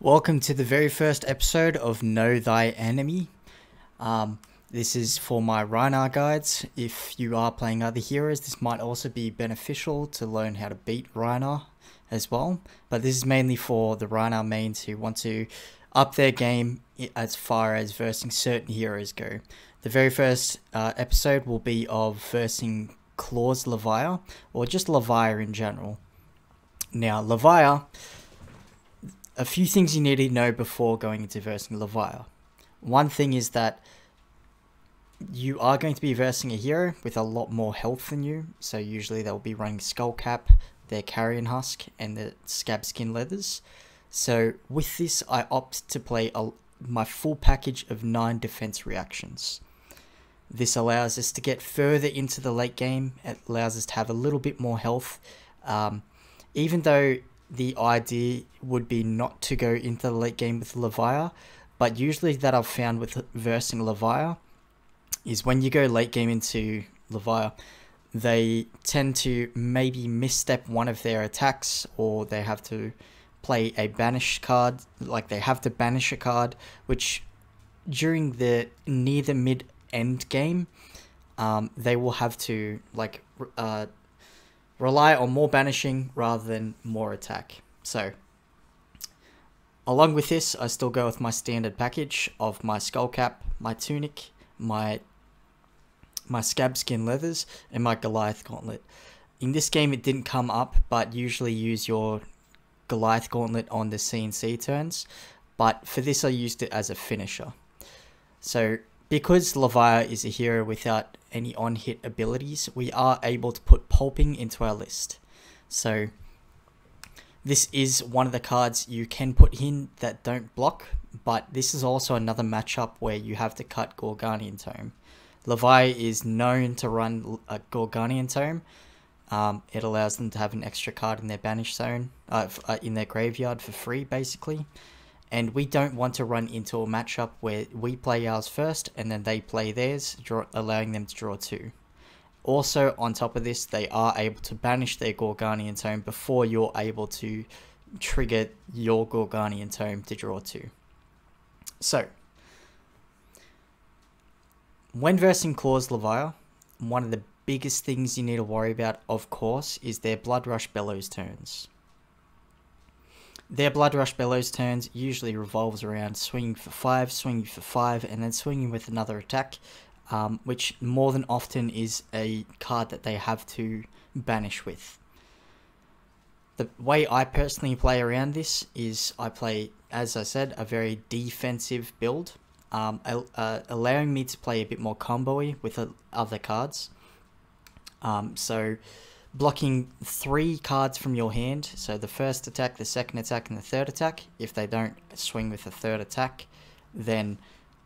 Welcome to the very first episode of Know Thy Enemy. Um, this is for my Rhinar guides. If you are playing other heroes, this might also be beneficial to learn how to beat Rhinar as well. But this is mainly for the Rhinar mains who want to up their game as far as versing certain heroes go. The very first uh, episode will be of versing Claws Levia, or just Levia in general. Now, Levia a few things you need to know before going into versing Levia. One thing is that you are going to be versing a hero with a lot more health than you, so usually they'll be running Skullcap, their Carrion Husk, and the Scab Skin Leathers. So with this, I opt to play a, my full package of 9 defense reactions. This allows us to get further into the late game, it allows us to have a little bit more health. Um, even though the idea would be not to go into the late game with Levia, but usually that I've found with versing Levia is when you go late game into Levia, they tend to maybe misstep one of their attacks or they have to play a banish card, like they have to banish a card, which during the near the mid end game, um, they will have to like uh, rely on more banishing rather than more attack. So, along with this, I still go with my standard package of my skull cap, my tunic, my my scab skin leathers, and my Goliath gauntlet. In this game, it didn't come up, but usually use your Goliath gauntlet on the CNC turns. But for this, I used it as a finisher. So because Levia is a hero without any on-hit abilities, we are able to put Pulping into our list. So this is one of the cards you can put in that don't block, but this is also another matchup where you have to cut Gorganian Tome. Levia is known to run a Gorganian Tome. Um, it allows them to have an extra card in their banish zone, uh, uh in their graveyard for free, basically and we don't want to run into a matchup where we play ours first and then they play theirs, draw, allowing them to draw two. Also, on top of this, they are able to banish their Gorganian Tome before you're able to trigger your Gorganian Tome to draw two. So, when versing Claws Levia, one of the biggest things you need to worry about, of course, is their Blood Rush Bellows turns. Their Blood Rush Bellows turns usually revolves around swinging for 5, swinging for 5, and then swinging with another attack, um, which more than often is a card that they have to banish with. The way I personally play around this is I play, as I said, a very defensive build, um, uh, allowing me to play a bit more combo with other cards. Um, so blocking three cards from your hand. So the first attack, the second attack, and the third attack. If they don't swing with the third attack, then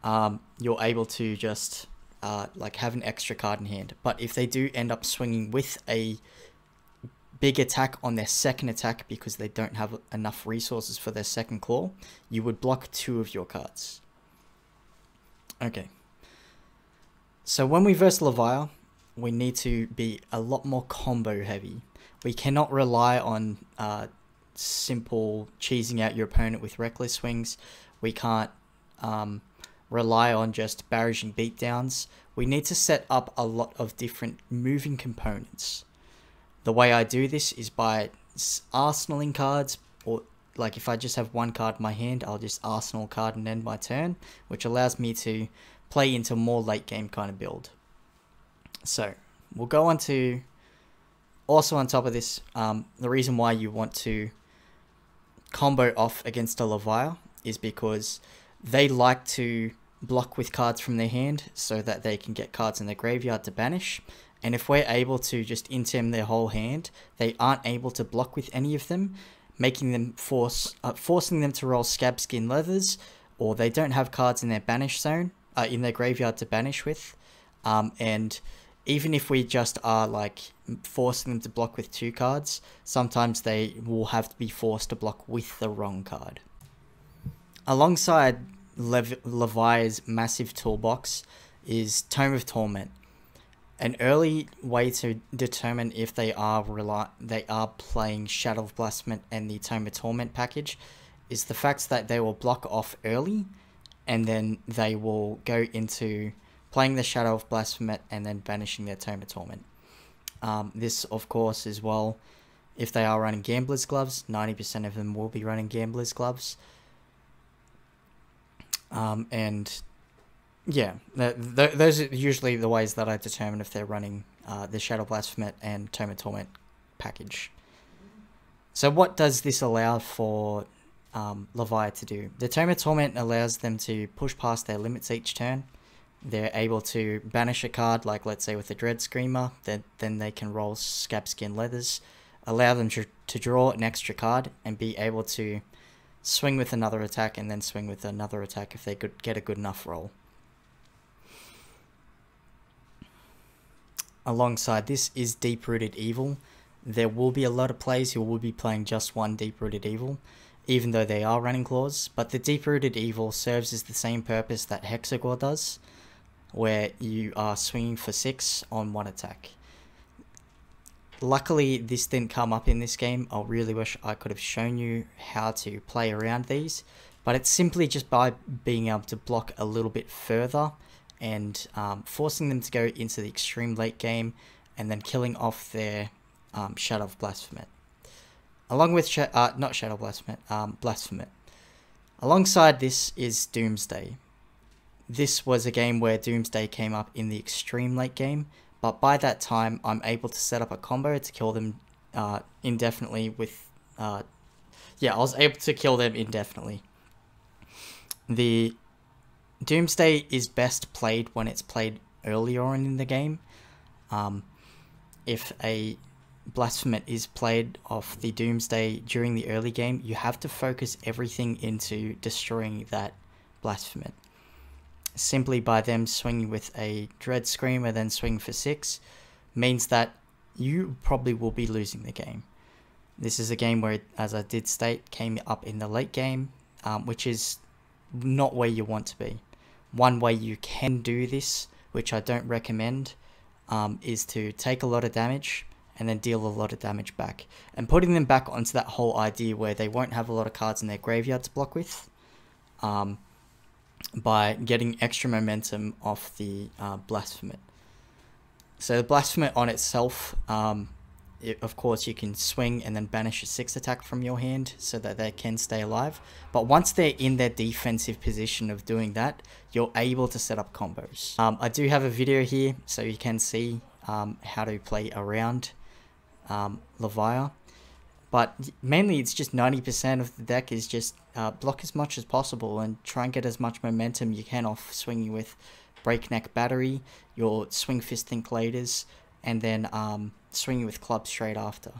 um, you're able to just uh, like have an extra card in hand. But if they do end up swinging with a big attack on their second attack because they don't have enough resources for their second claw, you would block two of your cards. Okay. So when we verse Levia, we need to be a lot more combo heavy. We cannot rely on uh, simple cheesing out your opponent with reckless swings. We can't um, rely on just barraging beatdowns. We need to set up a lot of different moving components. The way I do this is by arsenaling cards, or like if I just have one card in my hand, I'll just arsenal card and end my turn, which allows me to play into more late game kind of build. So we'll go on to also on top of this, um, the reason why you want to combo off against a Levia is because they like to block with cards from their hand so that they can get cards in their graveyard to banish. And if we're able to just intem their whole hand, they aren't able to block with any of them, making them force uh, forcing them to roll scab skin leathers, or they don't have cards in their banish zone, uh, in their graveyard to banish with, um, and even if we just are like forcing them to block with two cards, sometimes they will have to be forced to block with the wrong card. Alongside Lev- Levi's massive toolbox is Tome of Torment. An early way to determine if they are they are playing Shadow of Blasphement and the Tome of Torment package is the fact that they will block off early and then they will go into playing the Shadow of Blasphemous and then banishing their Tome of Torment. Um, this, of course, as well, if they are running Gambler's Gloves, 90% of them will be running Gambler's Gloves. Um, and yeah, th- th- those are usually the ways that I determine if they're running uh, the Shadow Blasphemous and Tome of Torment package. So what does this allow for um, Levia to do? The Tome of Torment allows them to push past their limits each turn. They're able to banish a card, like let's say with the Dread Screamer, then, then they can roll Scab Skin Leathers, allow them to, to draw an extra card and be able to swing with another attack and then swing with another attack if they could get a good enough roll. Alongside this is Deep Rooted Evil. There will be a lot of players who will be playing just one Deep Rooted Evil, even though they are running claws, but the Deep Rooted Evil serves as the same purpose that Hexagore does, where you are swinging for 6 on one attack. Luckily, this didn't come up in this game. I really wish I could have shown you how to play around these. But it's simply just by being able to block a little bit further and um, forcing them to go into the extreme late game and then killing off their um, Shadow of Blasphemous. Along with, uh, not Shadow Blasphemous, um, Blasphemous. Alongside this is Doomsday. This was a game where Doomsday came up in the extreme late game but by that time, I'm able to set up a combo to kill them uh, indefinitely with... Uh, yeah, I was able to kill them indefinitely. The Doomsday is best played when it's played earlier on in the game. Um, if a Blasphemous is played off the Doomsday during the early game, you have to focus everything into destroying that Blasphemous simply by them swinging with a Dread Screamer then swing for 6 means that you probably will be losing the game. This is a game where, as I did state, came up in the late game, um, which is not where you want to be. One way you can do this, which I don't recommend, um, is to take a lot of damage and then deal a lot of damage back. And putting them back onto that whole idea where they won't have a lot of cards in their graveyard to block with. Um, by getting extra momentum off the uh, Blasphemous. So the Blasphemous on itself, um, it, of course, you can swing and then banish a 6 attack from your hand so that they can stay alive. But once they're in their defensive position of doing that, you're able to set up combos. Um, I do have a video here so you can see um, how to play around um. But mainly it's just 90% of the deck is just uh, block as much as possible and try and get as much momentum you can off swinging with Breakneck Battery, your Swing Fist Think Laters, and then um, swinging with Club straight after.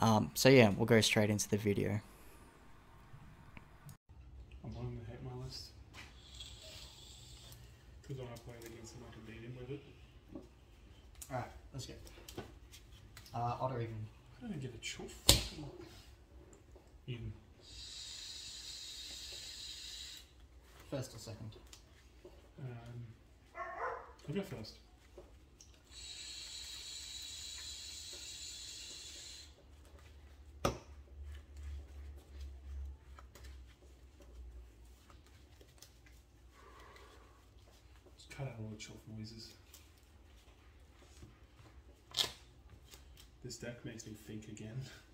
Um, so yeah, we'll go straight into the video. I'm on the hit my list. Because when I played against him, I could beat him with it. Alright, let's go. Uh, odd or even? I don't even get a chuff. Even. First or second? Um, I'll go first. Just cut out all the chuff noises. This deck makes me think again.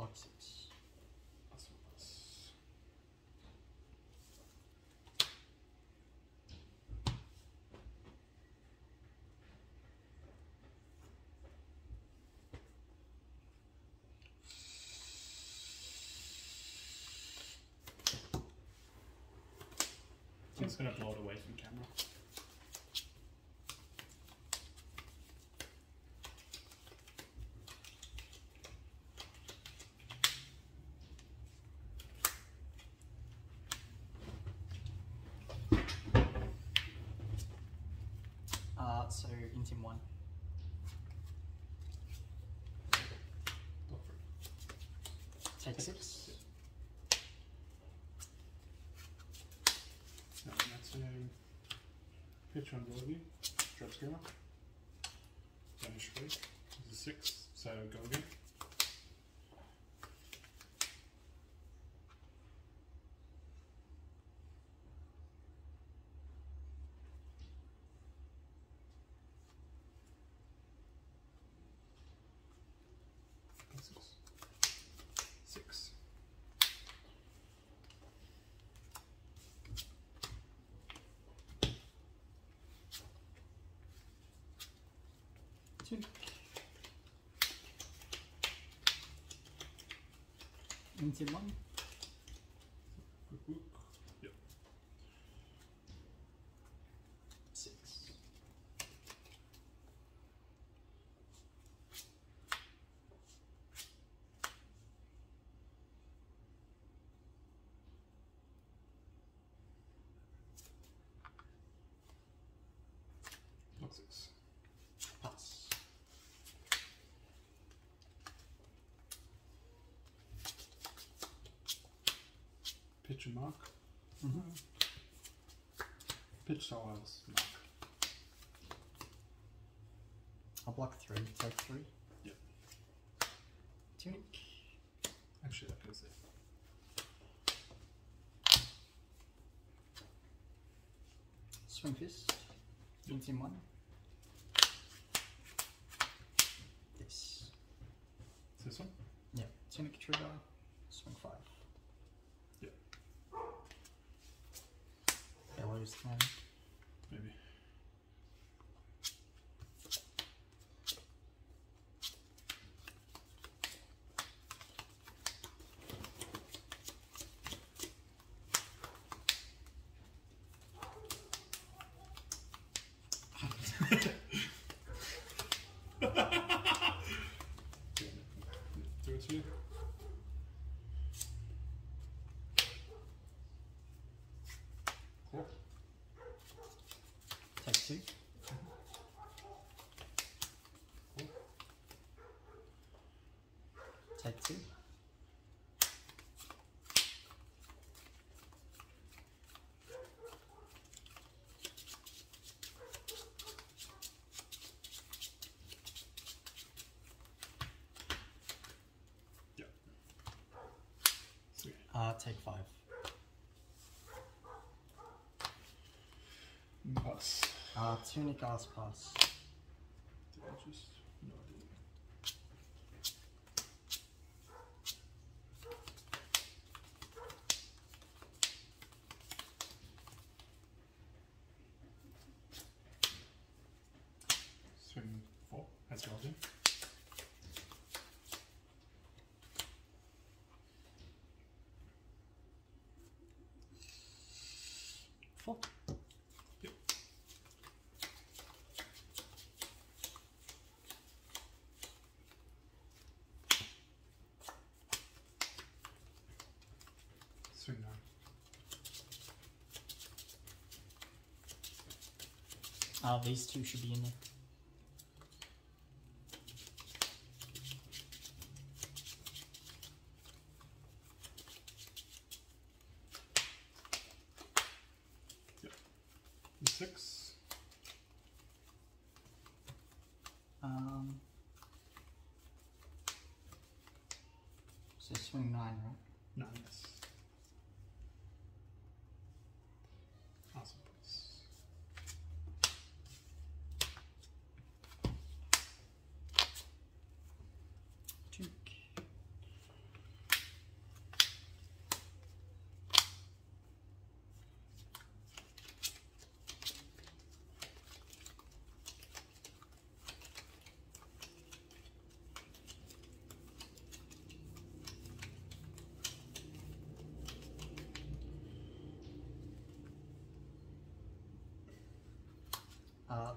boxes. I'm just gonna blow it away from camera. One. Take six. No, that's um, pitch on Goldie, drop screamer. Vanish break. This is six, so go again. Six. Six. Two. In team one. Whoop, whoop. Yep. Six. Block six. Pass. Pitch and mark. Mm-hmm. Pitch styles. Mark. I'll block three. Take three. Yep. Tunic. Actually, that goes there. Swing fist. In team one. This. This one? Yeah. Tunic trigger. Swing five. Yep. Yellow's turn. Maybe. Do it to you. Cool. Take two. Cool. Take two. Sweet. Uh, take five. Pass. Uh, tunic ass pass. Did I just? No, I didn't. Swing four. That's golden. Four. Yep. Swing nine. Uh, these two should be in there. Six. Um, so swing nine, right? Nine. Yes.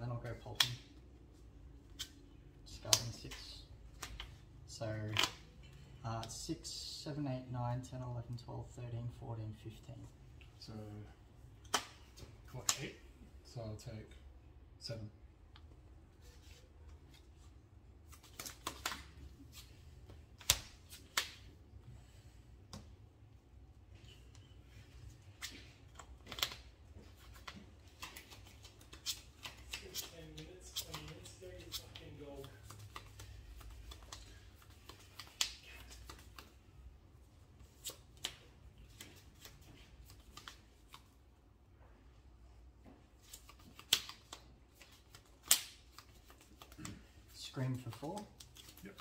then I'll go pulping. Starting six. So uh, 6, 7, 8, 9, 10, 11, 12, 13, 14, 15. So, collect 8? So I'll take 7. Scream for 4. Yep.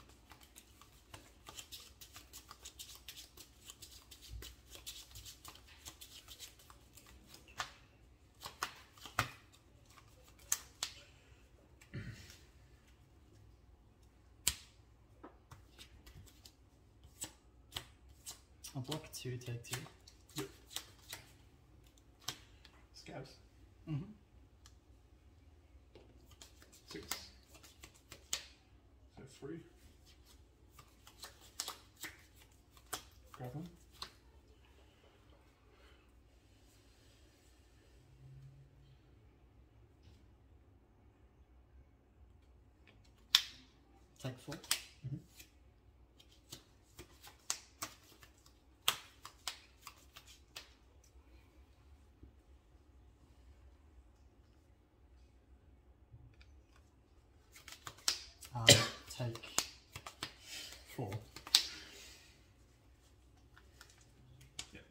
I'll block 2, take 2. Scabs. Mm-hmm. Six. So three. Grab them. Take 4. Uh, take 4. Yep.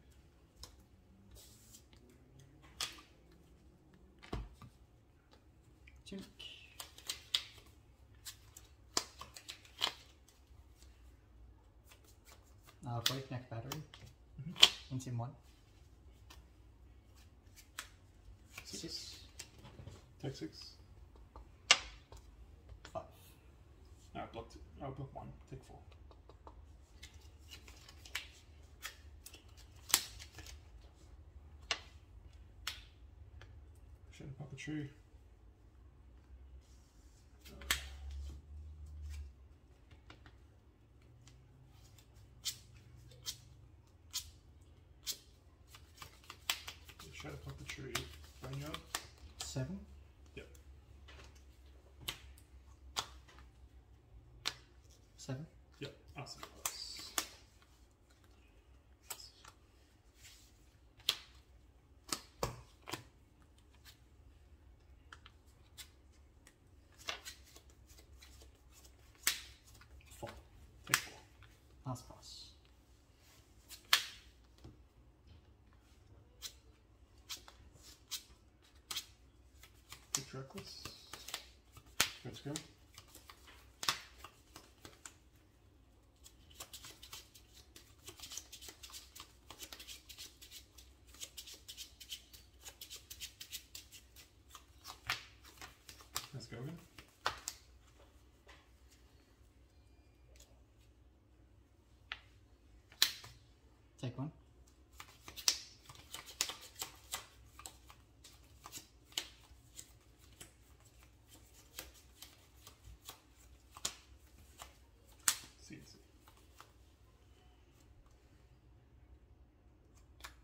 Tink. Breakneck battery. Mhm. Into one. Six. Six. Take six. Five. No, block two. Oh, block one. Take four. Shadow puppetry. Shadow Seven. Yep. Seven. Yep. Awesome. Four. Four. Last pass. Pitch reckless. Let's go. Let's go again. Take one. CNC.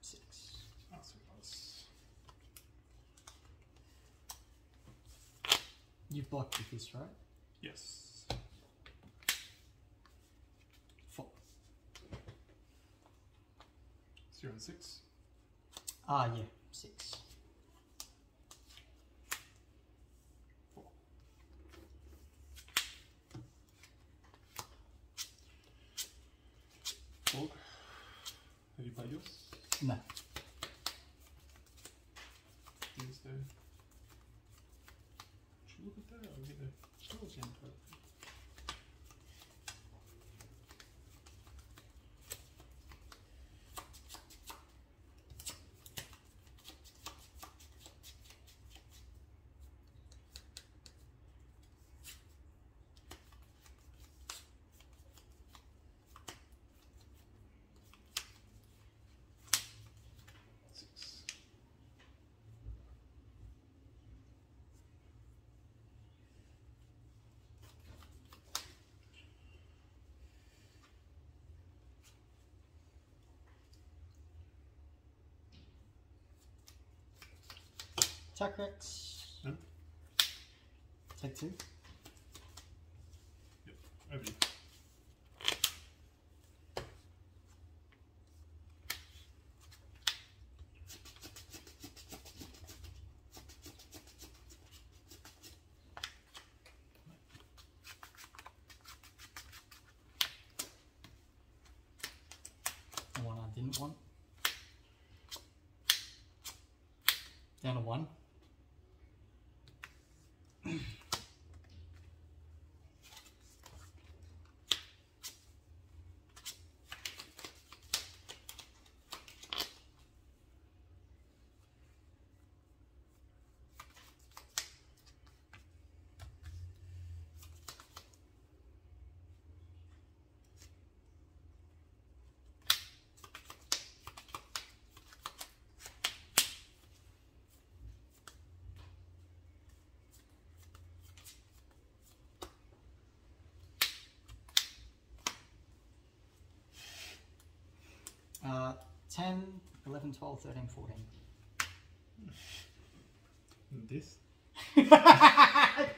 Six. Awesome. Let's You've blocked with this, right? Yes. Four. Zero and six. Ah, yeah. Six. Four. Fog. Have you played yours? No. Here's the. Should we look at that or get the scrolls in for it? Six. Attack Rex. No. Take two. Yep, Over 10, 11, 12, 13, 14. This?